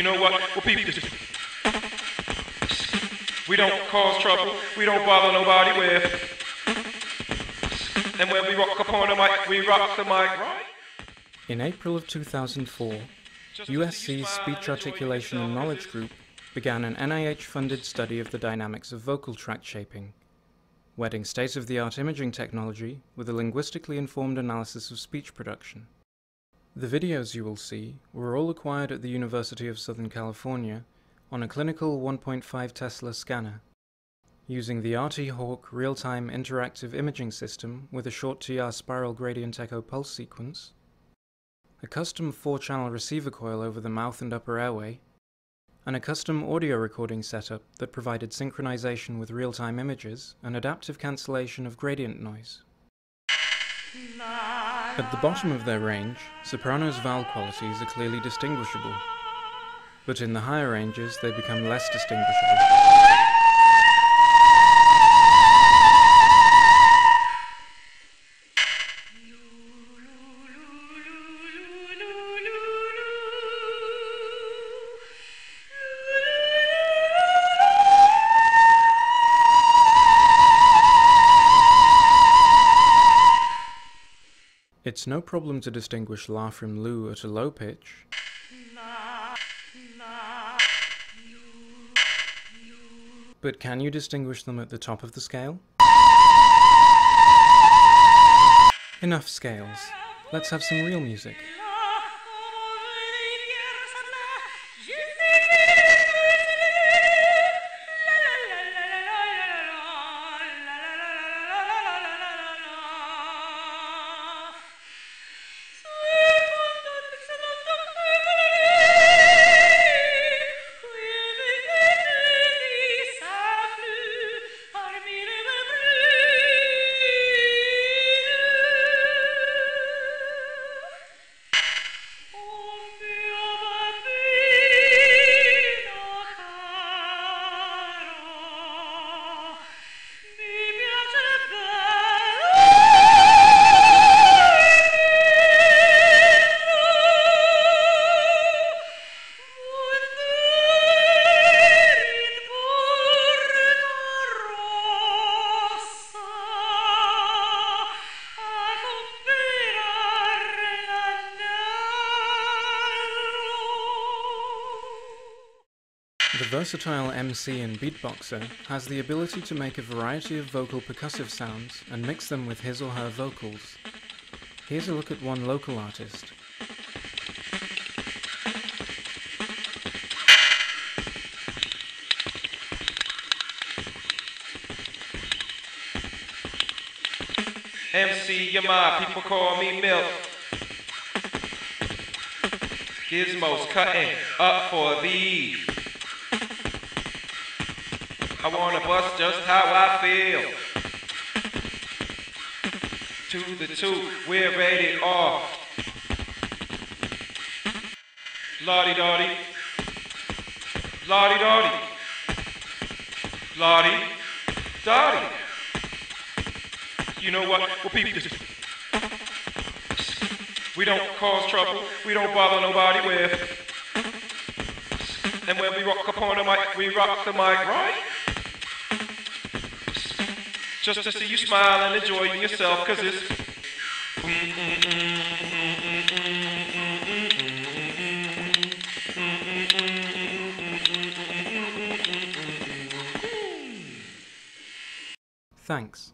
You know what? Well, people. We don't cause trouble. We don't bother nobody with. And when we rock upon the mic, we rock the mic? In April of 2004, USC's Speech Articulation and Knowledge Group began an NIH funded study of the dynamics of vocal tract shaping, wedding state of the art imaging technology with a linguistically informed analysis of speech production. The videos you will see were all acquired at the University of Southern California on a clinical 1.5 Tesla scanner, using the RT Hawk real-time interactive imaging system with a short TR spiral gradient echo pulse sequence, a custom 4-channel receiver coil over the mouth and upper airway, and a custom audio recording setup that provided synchronization with real-time images and adaptive cancellation of gradient noise. At the bottom of their range, sopranos' vowel qualities are clearly distinguishable, but in the higher ranges they become less distinguishable. It's no problem to distinguish la from lu at a low pitch. But can you distinguish them at the top of the scale? Enough scales. Let's have some real music. The versatile MC and beatboxer has the ability to make a variety of vocal percussive sounds and mix them with his or her vocals. Here's a look at one local artist. MC Yama, people call me Milk. Gizmos cutting up for thee. I wanna bust just how I feel. To the two, we're rated off. Lottie Dottie. Lottie Dottie. Lottie Dottie. You know what? Well, people. We don't cause trouble. We don't bother nobody with. And when we rock upon the mic, we rock the mic, right? Just to see you smile and enjoying yourself, cause it's. Thanks.